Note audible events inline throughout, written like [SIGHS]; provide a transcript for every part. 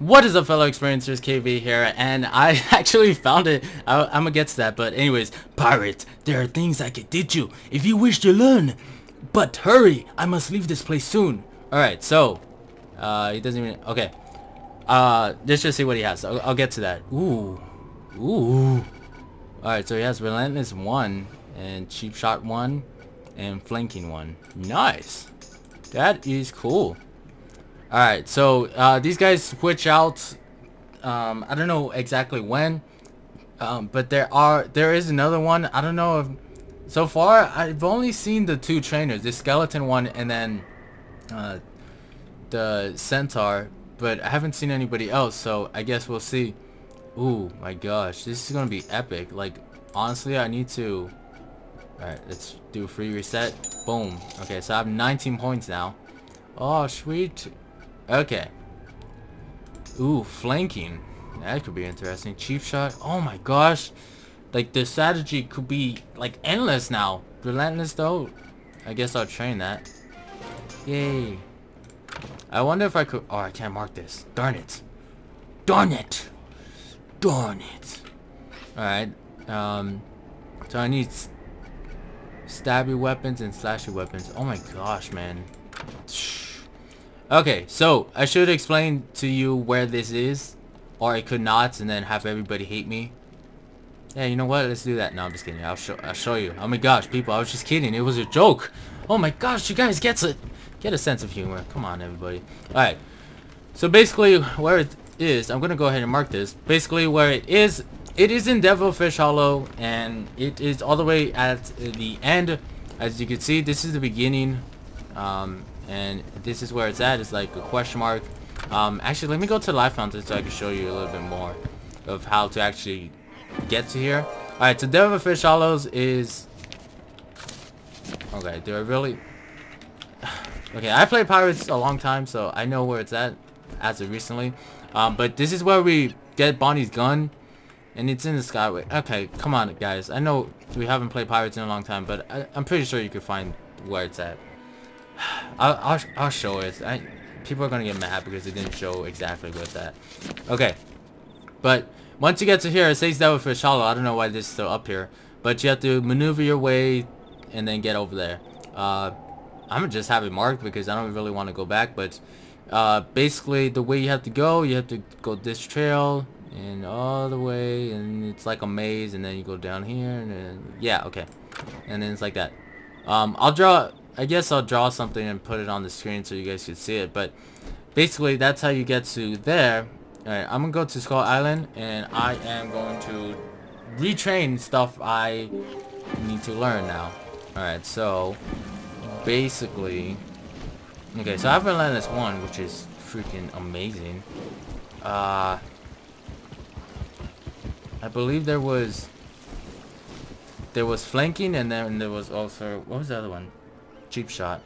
What is up fellow experiencers, KV here, and I [LAUGHS] actually found it, I, am to that, but anyways, Pirate, there are things I can teach you if you wish to learn, but hurry, I must leave this place soon. Alright, so, uh, he doesn't even, okay, uh, let's just see what he has, I'll, I'll get to that. Ooh, ooh, alright, so he has Relentless 1, and Cheap Shot 1, and Flanking 1, nice, that is cool. Alright, so uh, these guys switch out. Um, I don't know exactly when. Um, but there are there is another one. I don't know if so far I've only seen the two trainers, the skeleton one and then uh, the centaur, but I haven't seen anybody else, so I guess we'll see. Ooh, my gosh, this is gonna be epic. Like, honestly, I need to... Alright, let's do free reset. Boom. Okay, so I have 19 points now. Oh, sweet. Okay. Ooh, flanking. That could be interesting. Cheap shot. Oh my gosh. Like, the strategy could be, like, endless now. Relentless, though. I guess I'll train that. Yay. I wonder if I could... Oh, I can't mark this. Darn it. Darn it. Darn it. Alright. Um, so I need stabby weapons and slashy weapons. Oh my gosh, man. Okay, so I should explain to you where this is, or I could not, and then have everybody hate me. Yeah, you know what? Let's do that. No, I'm just kidding. I'll show. I'll show you. Oh my gosh, people! I was just kidding. It was a joke. Oh my gosh, you guys get it. Get a sense of humor. Come on, everybody. All right. So basically, where it is, I'm gonna go ahead and mark this. Basically, where it is, it is in Devilfish Hollow, and it is all the way at the end. As you can see, this is the beginning. Um, and this is where it's at it's like a question mark. Um, actually let me go to life fountain so I can show you a little bit more of how to actually get to here. Alright so Devilfish Hollows is okay do I really [SIGHS] okay I played Pirates a long time so I know where it's at as of recently. Um, but this is where we get Bonnie's gun and it's in the skyway. Okay come on guys. I know we haven't played Pirates in a long time but I, I'm pretty sure you could find where it's at I'll, I'll, show it. I, people are going to get mad because it didn't show exactly what's that. Okay. But once you get to here, it says that Devilfish Hollow. I don't know why this is still up here. But you have to maneuver your way and then get over there. Uh, I'm to just have it marked because I don't really want to go back. But uh, basically, the way you have to go, you have to go this trail and all the way. And it's like a maze. And then you go down here. And then, yeah, okay. And then it's like that. Um, I'll draw I guess I'll draw something and put it on the screen so you guys can see it. But basically, that's how you get to there. Alright, I'm going to go to Skull Island and I am going to retrain stuff I need to learn now. Alright, so basically... Okay, so I have Relentless 1, which is freaking amazing. Uh, I believe there was... There was flanking and then there was also... What was the other one? Cheap shot.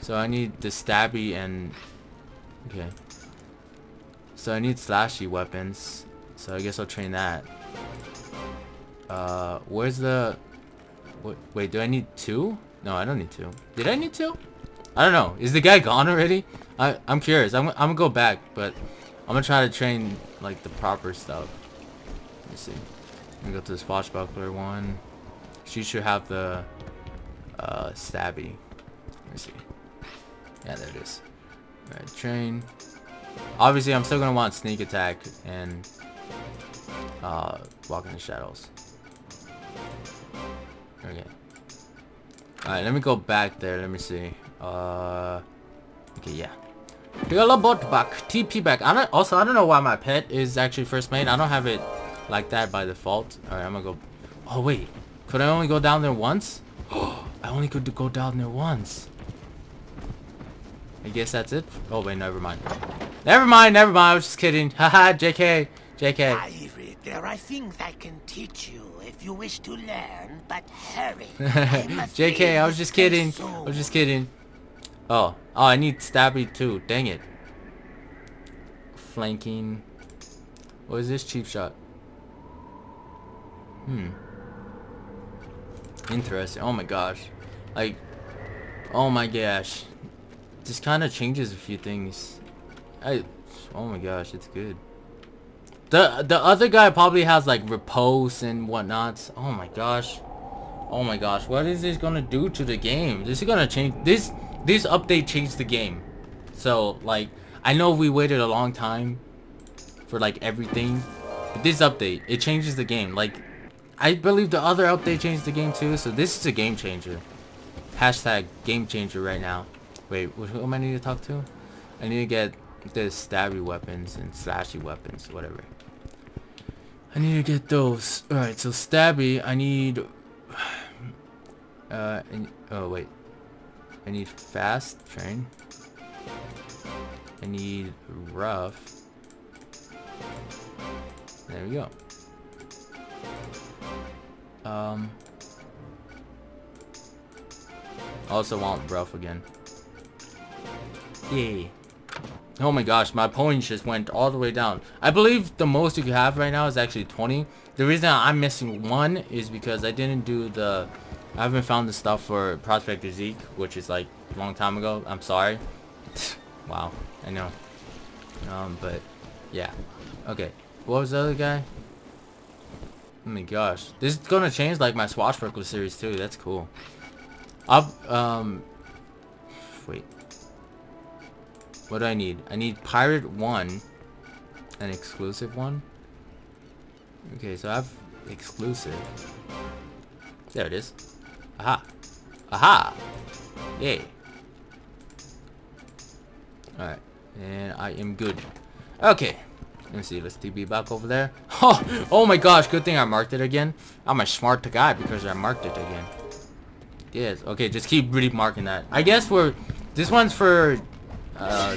So I need the stabby and... Okay. So I need slashy weapons. So I guess I'll train that. Uh, where's the... Wait, wait, do I need two? No, I don't need two. Did I need two? I don't know. Is the guy gone already? I, I'm curious. I'm, I'm gonna go back, but I'm gonna try to train, like, the proper stuff. Let me see. I'm gonna go to the swashbuckler one. She should have the uh, stabby. Let me see. Yeah, there it is. Alright, train. Obviously, I'm still gonna want sneak attack and uh, walk in the shadows. Okay. Alright, let me go back there. Let me see. Uh, okay, yeah. Teleport back. TP back. I don't. Also, I don't know why my pet is actually first mate. I don't have it like that by default. Alright, I'm gonna go. Oh wait, could I only go down there once? [GASPS] I only could go down there once. I guess that's it. Oh wait, never mind. Never mind, never mind. I was just kidding. [LAUGHS] Haha, JK. JK. There are things I can teach you if you wish to learn, but hurry. [LAUGHS] JK, I was just kidding. I was just kidding. Oh, oh, I need stabby too. Dang it. Flanking. What is this cheap shot? Hmm. Interesting. Oh my gosh. Like, oh my gosh. This kind of changes a few things. I, Oh my gosh, it's good. The the other guy probably has like riposte and whatnot. Oh my gosh. Oh my gosh, what is this gonna do to the game? This is gonna change this this update changed the game. So like I know we waited a long time for like everything. But this update, it changes the game. Like I believe the other update changed the game too, so this is a game changer. Hashtag game changer right now. Wait, who am I need to talk to? I need to get the stabby weapons and slashy weapons, whatever. I need to get those. Alright, so stabby, I need... [SIGHS] Uh, and, oh wait. I need fast train. I need rough. There we go. Um... Also want rough again. Yay. Oh my gosh, my points just went all the way down. I believe the most you can have right now is actually 20. The reason I'm missing one is because I didn't do the... I haven't found the stuff for Prospector Zeke, which is like a long time ago. I'm sorry. [LAUGHS] wow, I know. Um, but yeah. Okay, what was the other guy? Oh my gosh, this is gonna change like my Swashbuckler series too. That's cool. Up, um, wait. What do I need? I need Pirate 1. An exclusive one. Okay, so I have exclusive. There it is. Aha. Aha! Yay. Alright. And I am good. Okay. Let me see. Let's TP back over there. Oh, [LAUGHS] oh my gosh. Good thing I marked it again. I'm a smart guy because I marked it again. Yes. Okay, just keep really marking that. I guess we're... This one's for uh,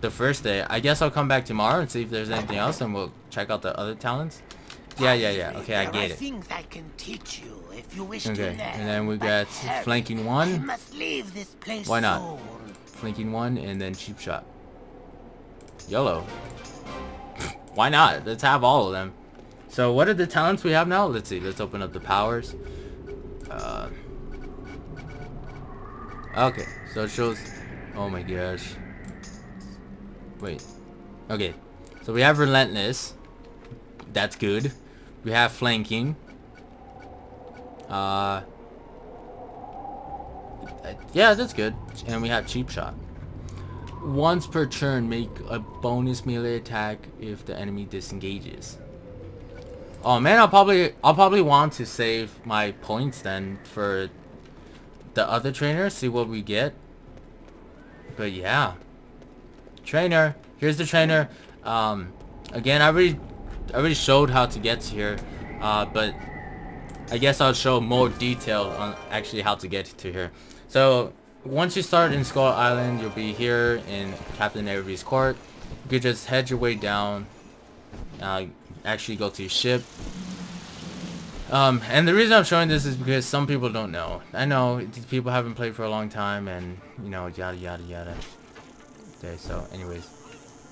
the first day. I guess I'll come back tomorrow and see if there's anything else, and we'll check out the other talents. Yeah, yeah, yeah. Okay, I get it. Things I can teach you if you wish Okay, and then we got flanking one, must leave this place Why not? flanking one, and then cheap shot. Yellow. Why not? Let's have all of them. So what are the talents we have now? Let's see. Let's open up the powers. Uh, okay, so it shows. Oh my gosh. Wait. Okay, so we have relentless. That's good. We have flanking. Uh. Yeah, that's good. And we have cheap shot. Once per turn, make a bonus melee attack if the enemy disengages. Oh man, I'll probably I'll probably want to save my points then for the other trainer, see what we get. But yeah. Trainer. Here's the trainer. Um again I already I already showed how to get to here. Uh but I guess I'll show more detail on actually how to get to here. So once you start in Skull Island, you'll be here in Captain Avery's court. You could just head your way down. Uh, actually go to your ship. Um, and the reason I'm showing this is because some people don't know. I know people haven't played for a long time and, you know, yada yada yada. Okay, so anyways.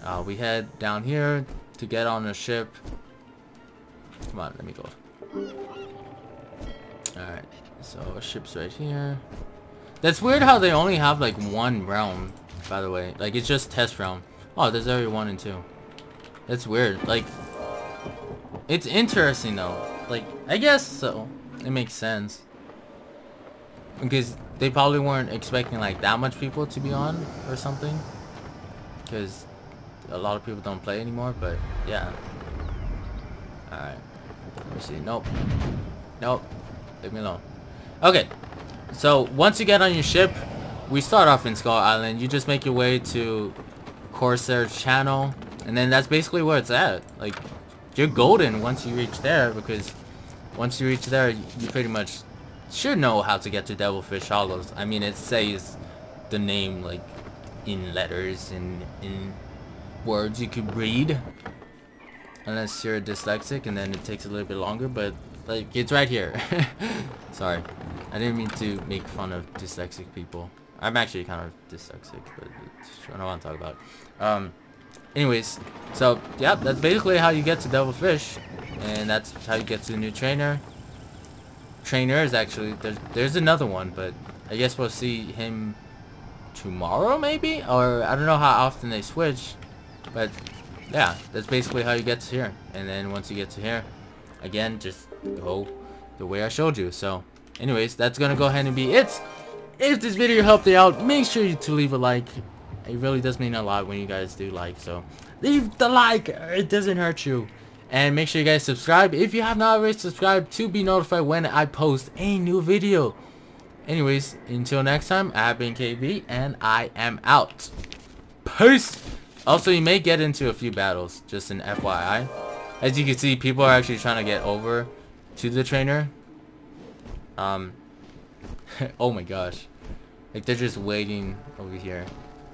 Uh, we head down here to get on a ship. Come on, let me go. Alright, so ship's right here. That's weird how they only have like one realm, by the way. Like it's just test realm. Oh, there's already one and two. That's weird. Like, it's interesting though. Like, I guess so. It makes sense. Because they probably weren't expecting like that much people to be on or something. Because a lot of people don't play anymore, but yeah. Alright. Let me see. Nope. Nope. Leave me alone. Okay. So, once you get on your ship, we start off in Skull Island. You just make your way to Corsair Channel. And then that's basically where it's at. Like, you're golden once you reach there because once you reach there, you pretty much should know how to get to Devilfish Hollows. I mean, it says the name, like, in letters and in words you could read. Unless you're dyslexic and then it takes a little bit longer, but, like, it's right here. [LAUGHS] Sorry. I didn't mean to make fun of dyslexic people. I'm actually kind of dyslexic, but I don't want to talk about. It. Um, anyways, so yeah, that's basically how you get to Devilfish, and that's how you get to the new trainer. Trainers actually, there's there's another one, but I guess we'll see him tomorrow maybe, or I don't know how often they switch. But yeah, that's basically how you get to here. And then once you get to here, again, just go the way I showed you. So anyways, that's gonna go ahead and be it. If this video helped you out, make sure to leave a like. It really does mean a lot when you guys do like. So leave the like. It doesn't hurt you. And make sure you guys subscribe if you have not already subscribed to be notified when I post a new video. Anyways, until next time, I have been KV and I am out. Peace! Also, you may get into a few battles, just an FYI. As you can see, people are actually trying to get over to the trainer. Um, [LAUGHS] oh my gosh. Like, they're just waiting over here.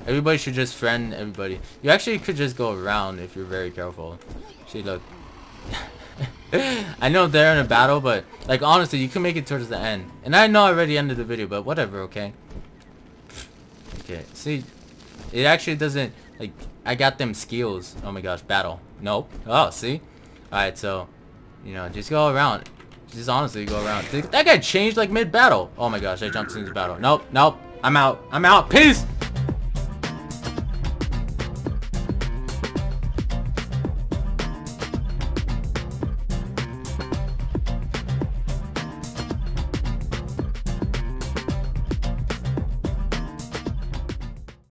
Everybody should just friend everybody. You actually could just go around if you're very careful. See, look. [LAUGHS] I know they're in a battle, but like honestly, you can make it towards the end. And I know I already ended the video, but whatever, okay? Okay, see, it actually doesn't like I got them skills. Oh my gosh, battle. Nope. Oh, see? Alright, so you know, just go around. Just honestly go around. That guy changed like mid battle. Oh my gosh, I jumped into battle. Nope, nope. I'm out. I'm out. Peace!